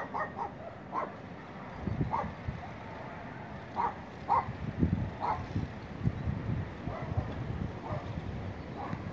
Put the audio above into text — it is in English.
Ha ha ha ha!